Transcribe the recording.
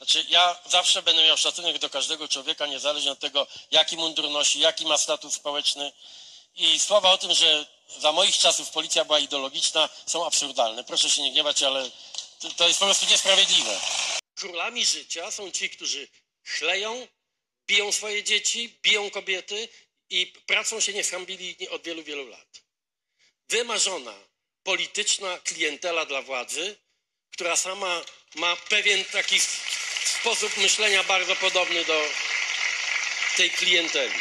Znaczy, ja zawsze będę miał szacunek do każdego człowieka, niezależnie od tego, jaki mundur nosi, jaki ma status społeczny. I słowa o tym, że za moich czasów policja była ideologiczna, są absurdalne. Proszę się nie gniewać, ale to, to jest po prostu niesprawiedliwe. Królami życia są ci, którzy chleją, biją swoje dzieci, biją kobiety i pracą się nie schrambili od wielu, wielu lat. Wymarzona polityczna klientela dla władzy, która sama ma pewien taki sposób myślenia bardzo podobny do tej klienteli.